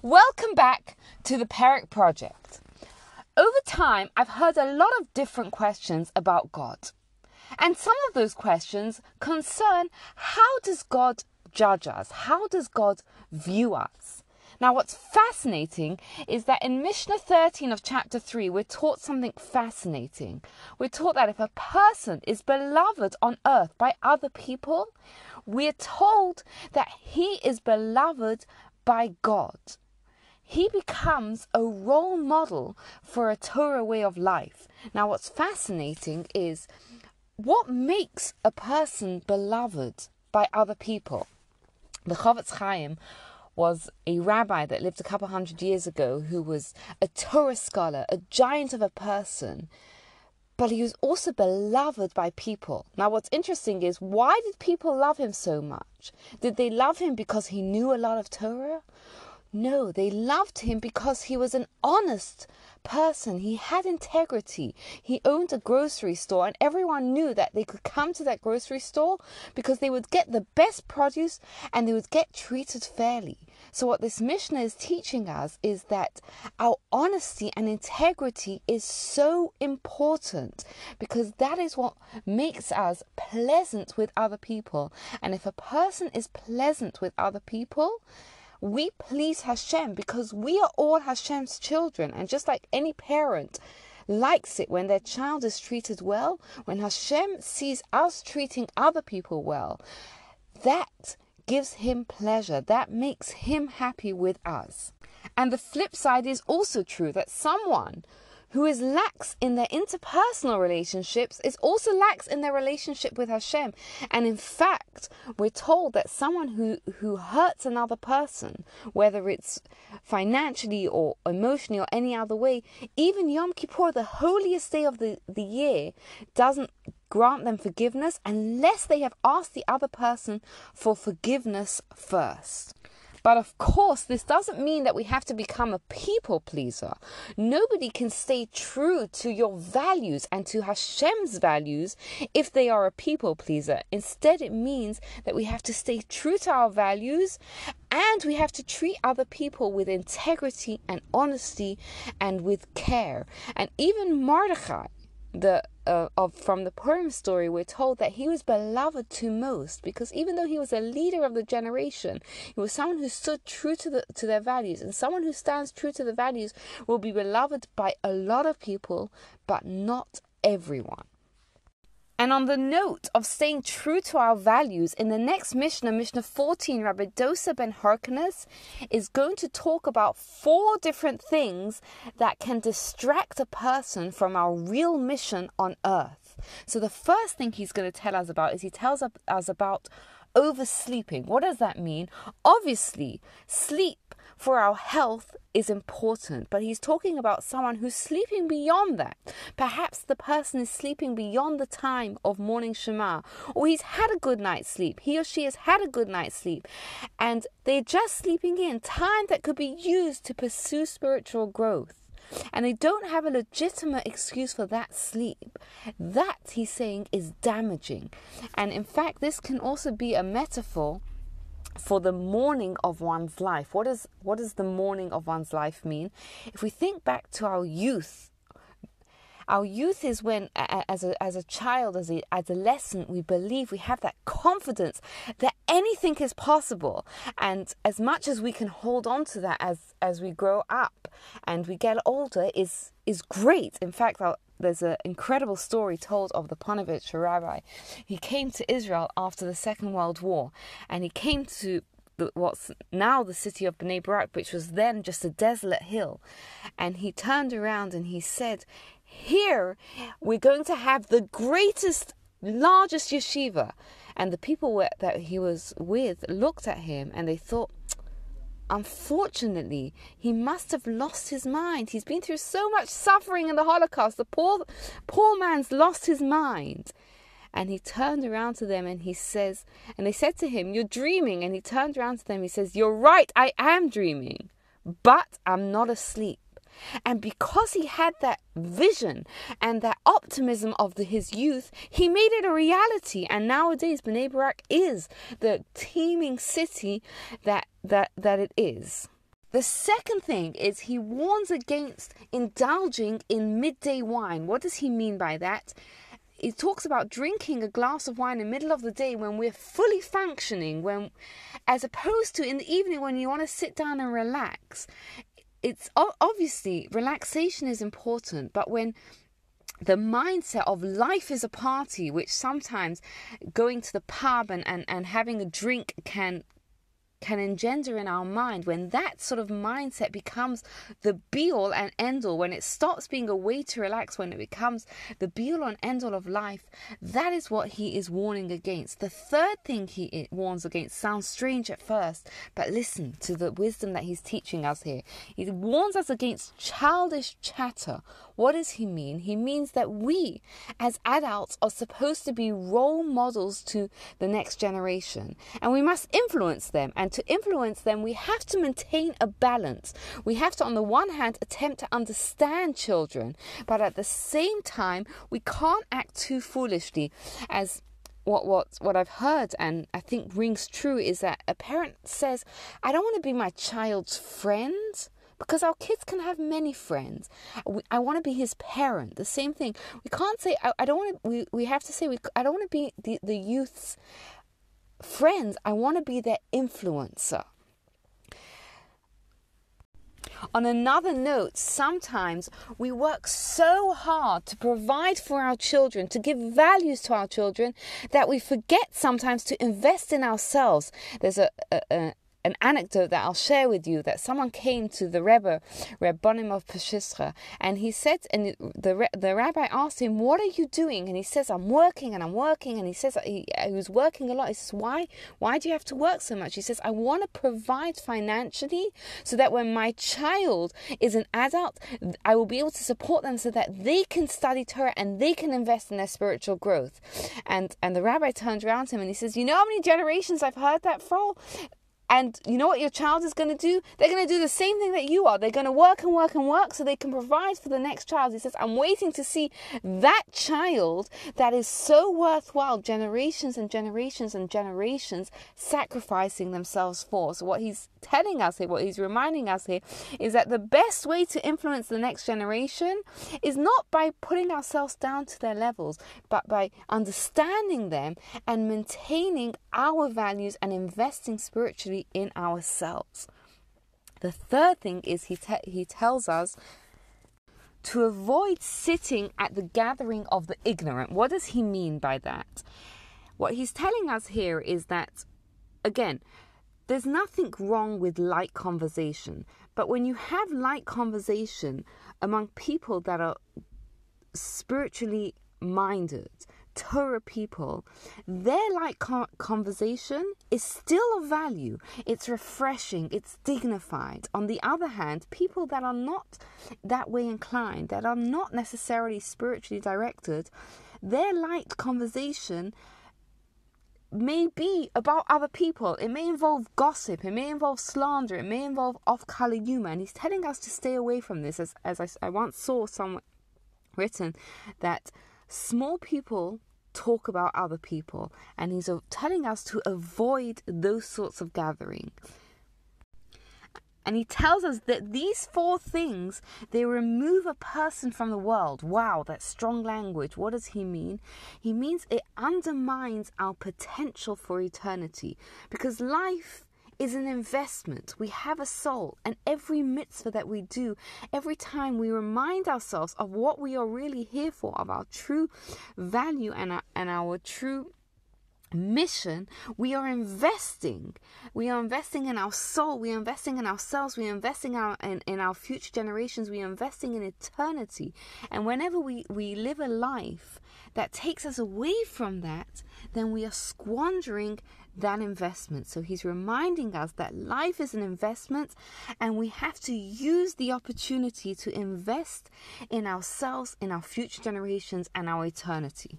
Welcome back to the Perek Project. Over time, I've heard a lot of different questions about God. And some of those questions concern how does God judge us? How does God view us? Now, what's fascinating is that in Mishnah 13 of chapter 3, we're taught something fascinating. We're taught that if a person is beloved on earth by other people, we're told that he is beloved by God he becomes a role model for a Torah way of life. Now, what's fascinating is what makes a person beloved by other people. The Chofetz Chaim was a rabbi that lived a couple hundred years ago who was a Torah scholar, a giant of a person, but he was also beloved by people. Now, what's interesting is why did people love him so much? Did they love him because he knew a lot of Torah? No, they loved him because he was an honest person. He had integrity. He owned a grocery store, and everyone knew that they could come to that grocery store because they would get the best produce and they would get treated fairly. So, what this Mishnah is teaching us is that our honesty and integrity is so important because that is what makes us pleasant with other people. And if a person is pleasant with other people, we please Hashem because we are all Hashem's children. And just like any parent likes it when their child is treated well, when Hashem sees us treating other people well, that gives him pleasure. That makes him happy with us. And the flip side is also true that someone who is lax in their interpersonal relationships is also lax in their relationship with Hashem. And in fact, we're told that someone who, who hurts another person, whether it's financially or emotionally or any other way, even Yom Kippur, the holiest day of the, the year, doesn't grant them forgiveness unless they have asked the other person for forgiveness first. But of course, this doesn't mean that we have to become a people pleaser. Nobody can stay true to your values and to Hashem's values if they are a people pleaser. Instead, it means that we have to stay true to our values and we have to treat other people with integrity and honesty and with care. And even Mordechai, the uh, of from the Purim story, we're told that he was beloved to most because even though he was a leader of the generation, he was someone who stood true to the to their values, and someone who stands true to the values will be beloved by a lot of people, but not everyone. And on the note of staying true to our values, in the next Mishnah, Mishnah 14, Rabbi Dosa ben Hyrcanus is going to talk about four different things that can distract a person from our real mission on earth. So the first thing he's going to tell us about is he tells us about oversleeping. What does that mean? Obviously, sleep for our health is important, but he's talking about someone who's sleeping beyond that. Perhaps the person is sleeping beyond the time of morning Shema, or he's had a good night's sleep. He or she has had a good night's sleep, and they're just sleeping in time that could be used to pursue spiritual growth. And they don't have a legitimate excuse for that sleep. That, he's saying, is damaging. And in fact, this can also be a metaphor for the morning of one's life. What does what does the morning of one's life mean? If we think back to our youth, our youth is when, as a, as a child, as a adolescent, we believe we have that confidence that anything is possible. And as much as we can hold on to that as, as we grow up and we get older, is, is great. In fact, our, there's an incredible story told of the Ponevezher rabbi. He came to Israel after the Second World War, and he came to the, what's now the city of Bnei Brak, which was then just a desolate hill. And he turned around and he said, Here we're going to have the greatest, largest yeshiva. And the people that he was with looked at him and they thought, Unfortunately, he must have lost his mind. He's been through so much suffering in the Holocaust. The poor, poor man's lost his mind. And he turned around to them and he says, and they said to him, You're dreaming. And he turned around to them, he says, You're right, I am dreaming, but I'm not asleep. And because he had that vision and that optimism of the, his youth, he made it a reality. And nowadays, Bnei Brak is the teeming city that, that, that it is. The second thing is he warns against indulging in midday wine. What does he mean by that? He talks about drinking a glass of wine in the middle of the day when we're fully functioning, when as opposed to in the evening when you want to sit down and relax. It's obviously relaxation is important, but when the mindset of life is a party, which sometimes going to the pub and, and, and having a drink can can engender in our mind, when that sort of mindset becomes the be all and end all, when it stops being a way to relax, when it becomes the be all and end all of life, that is what he is warning against. The third thing he warns against sounds strange at first, but listen to the wisdom that he's teaching us here. He warns us against childish chatter. What does he mean? He means that we, as adults, are supposed to be role models to the next generation, and we must influence them and to influence them, we have to maintain a balance. We have to, on the one hand, attempt to understand children, but at the same time, we can't act too foolishly. As what what what I've heard and I think rings true is that a parent says, "I don't want to be my child's friend." Because our kids can have many friends. I want to be his parent. The same thing. We can't say, I, I don't want to, we, we have to say, we, I don't want to be the, the youth's friends, I want to be their influencer. On another note, sometimes we work so hard to provide for our children, to give values to our children, that we forget sometimes to invest in ourselves. There's a, a, an anecdote that I'll share with you that someone came to the Rebbe, Reb Bunim of Peshischa, and he said, and the the rabbi asked him, "What are you doing?" And he says, "I'm working and I'm working." And he says he, he was working a lot. He says, "Why? Why do you have to work so much?" He says, "I want to provide financially so that when my child is an adult, I will be able to support them so that they can study Torah and they can invest in their spiritual growth." And and the rabbi turns around to him and he says, "You know how many generations I've heard that from?" And you know what your child is going to do? They're going to do the same thing that you are. They're going to work and work and work so they can provide for the next child. He says, I'm waiting to see that child that is so worthwhile, generations and generations and generations sacrificing themselves for. So, what he's telling us here, what he's reminding us here, is that the best way to influence the next generation is not by putting ourselves down to their levels, but by understanding them and maintaining our values and investing spiritually in ourselves. The third thing is he, te- he tells us to avoid sitting at the gathering of the ignorant. What does he mean by that? What he's telling us here is that, again, there's nothing wrong with light conversation, but when you have light conversation among people that are spiritually minded, Torah people, their light conversation is still of value. It's refreshing, it's dignified. On the other hand, people that are not that way inclined, that are not necessarily spiritually directed, their light conversation may be about other people. It may involve gossip. It may involve slander. It may involve off color humor. And he's telling us to stay away from this. As, as I, I once saw somewhere written that small people talk about other people. And he's telling us to avoid those sorts of gatherings. And he tells us that these four things, they remove a person from the world. Wow, that's strong language. What does he mean? He means it undermines our potential for eternity. Because life is an investment. We have a soul, and every mitzvah that we do, every time we remind ourselves of what we are really here for, of our true value and our, and our true mission, we are investing. We are investing in our soul. We are investing in ourselves. We are investing our, in, in our future generations. We are investing in eternity. And whenever we, we live a life that takes us away from that, then we are squandering that investment. So he's reminding us that life is an investment and we have to use the opportunity to invest in ourselves, in our future generations, and our eternity.